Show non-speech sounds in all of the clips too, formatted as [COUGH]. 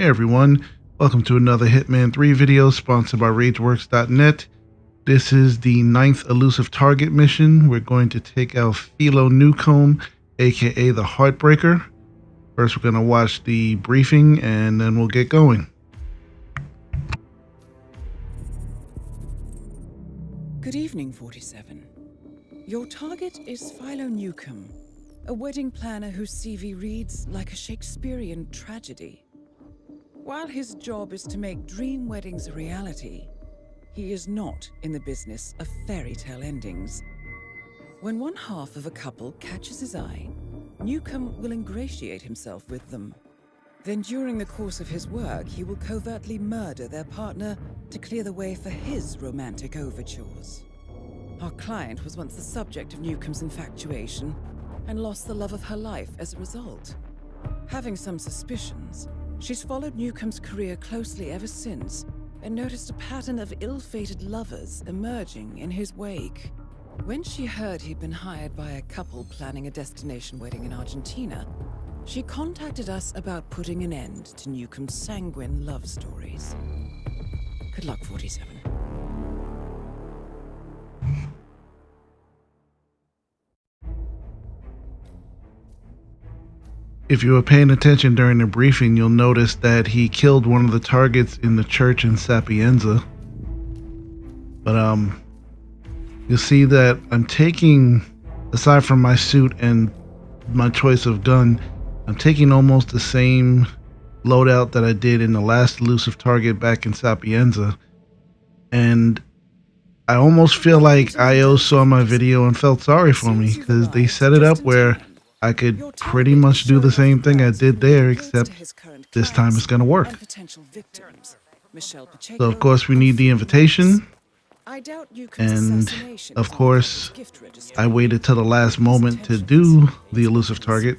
Hey everyone, welcome to another Hitman 3 video sponsored by RageWorks.net. This is the ninth elusive target mission. We're going to take out Philo Newcombe, aka the Heartbreaker. First, we're going to watch the briefing and then we'll get going. Good evening, 47. Your target is Philo Newcombe, a wedding planner whose CV reads like a Shakespearean tragedy. While his job is to make dream weddings a reality, he is not in the business of fairy tale endings. When one half of a couple catches his eye, Newcombe will ingratiate himself with them. Then during the course of his work, he will covertly murder their partner to clear the way for his romantic overtures. Our client was once the subject of Newcombe's infatuation and lost the love of her life as a result. Having some suspicions, she's followed Newcombe's career closely ever since and noticed a pattern of ill-fated lovers emerging in his wake. When she heard he'd been hired by a couple planning a destination wedding in Argentina, she contacted us about putting an end to Newcombe's sanguine love stories. Good luck, 47. If you were paying attention during the briefing, you'll notice that he killed one of the targets in the church in Sapienza. But um you'll see that I'm taking aside from my suit and my choice of gun, I'm taking almost the same loadout that I did in the last elusive target back in Sapienza. And I almost feel like IO saw my video and felt sorry for me because they set it up where I could pretty much do the same thing I did there, except this time it's going to work. So, of course, we need the invitation. And, of course, I waited till the last moment to do the elusive target.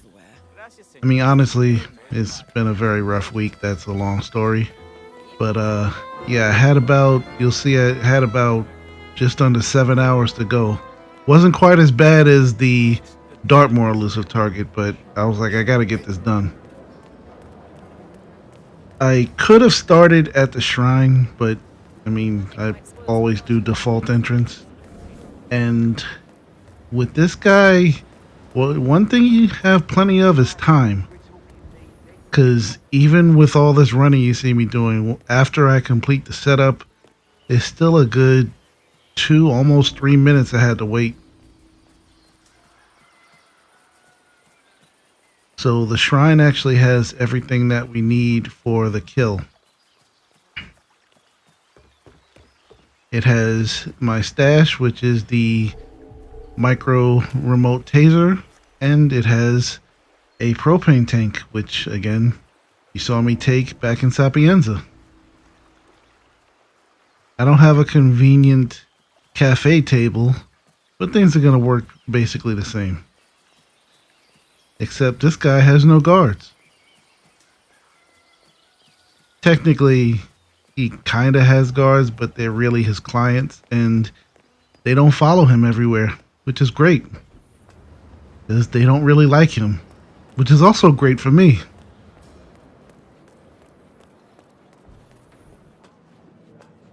I mean, honestly, it's been a very rough week. That's a long story. But, uh, yeah, I had about, you'll see, I had about just under seven hours to go. Wasn't quite as bad as the Dartmoor elusive target, but I was like, I gotta get this done. I could have started at the shrine, but I mean, I always do default entrance. And with this guy, well, one thing you have plenty of is time. Because even with all this running you see me doing, after I complete the setup, it's still a good two, almost three minutes I had to wait So the shrine actually has everything that we need for the kill. It has my stash, which is the micro remote taser, and it has a propane tank, which again, you saw me take back in Sapienza. I don't have a convenient cafe table, but things are going to work basically the same. Except this guy has no guards. Technically, he kind of has guards, but they're really his clients, and they don't follow him everywhere, which is great. Because they don't really like him, which is also great for me.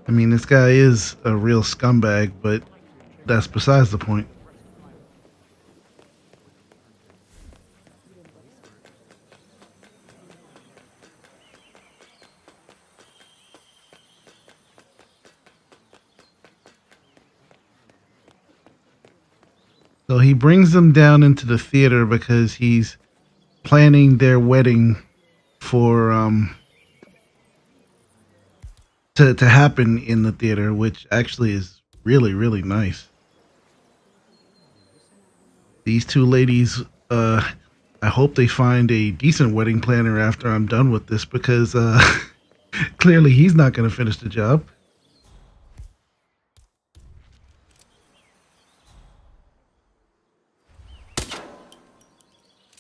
I mean, this guy is a real scumbag, but that's besides the point. So he brings them down into the theater because he's planning their wedding for um to to happen in the theater, which actually is really really nice. These two ladies uh I hope they find a decent wedding planner after I'm done with this because uh [LAUGHS] clearly he's not going to finish the job.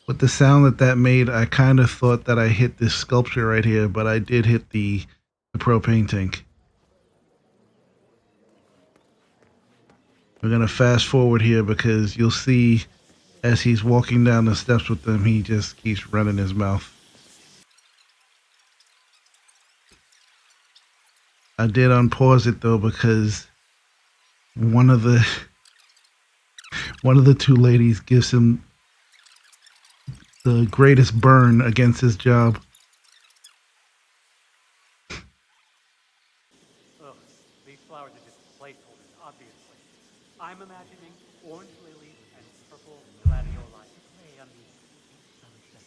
With the sound that that made, I kind of thought that I hit this sculpture right here, but I did hit the, the propane tank. We're going to fast forward here because you'll see as he's walking down the steps with them, he just keeps running his mouth. I did unpause it though because one of the one of the two ladies gives him the greatest burn against his job. Ugh, these flowers are just placeholders, obviously. I'm imagining orange lilies and purple gladioli to play on the sunset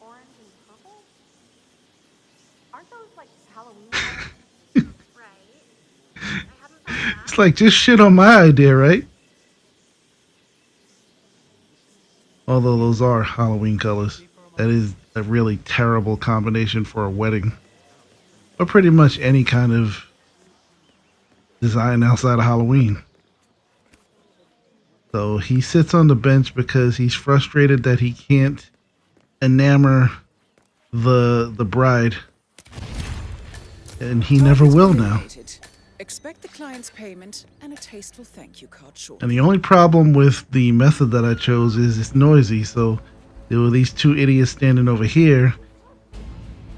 Orange and purple? Aren't those like Halloween [LAUGHS] right. I haven't found It's like just shit on my idea, right? Although those are Halloween colors. That is a really terrible combination for a wedding. Or pretty much any kind of design outside of Halloween. So he sits on the bench because he's frustrated that he can't enamor the the bride. And he never will now. Expect the client's payment and a tasteful thank you card shortly. And the only problem with the method that I chose is it's noisy. So there were these two idiots standing over here.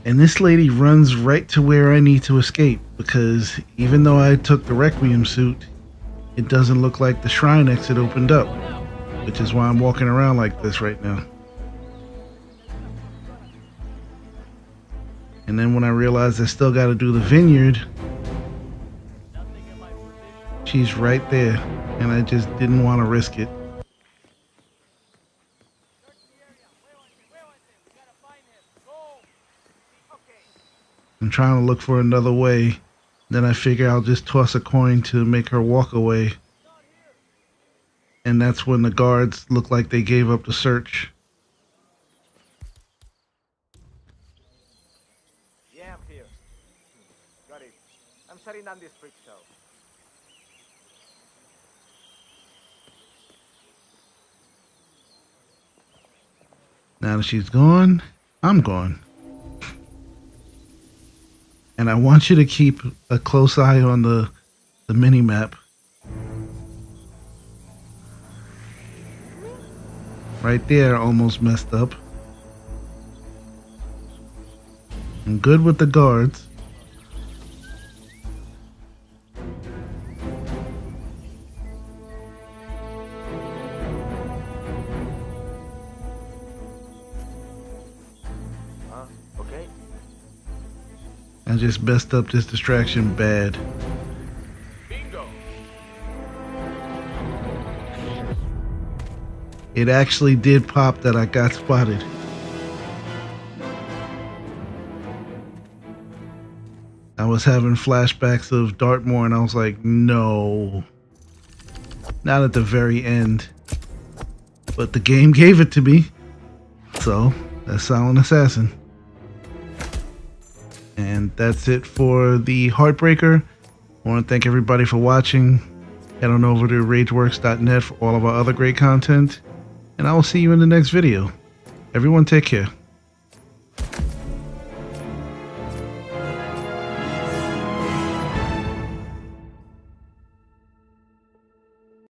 And this lady runs right to where I need to escape because even though I took the Requiem suit, it doesn't look like the shrine exit opened up, which is why I'm walking around like this right now. And then when I realized I still got to do the vineyard, she's right there, and I just didn't want to risk it. I'm trying to look for another way. Then I figure I'll just toss a coin to make her walk away. And that's when the guards look like they gave up the search. Yeah, I'm here. Got it. I'm shutting down this freak show. Now that she's gone, I'm gone. And I want you to keep a close eye on the the mini map. Right there, almost messed up. I'm good with the guards. I just messed up this distraction bad. Bingo. It actually did pop that I got spotted. I was having flashbacks of Dartmoor and I was like, no. Not at the very end. But the game gave it to me. So, that's Silent Assassin. And that's it for the Heartbreaker. I want to thank everybody for watching. Head on over to rageworks.net for all of our other great content. And I will see you in the next video. Everyone take care.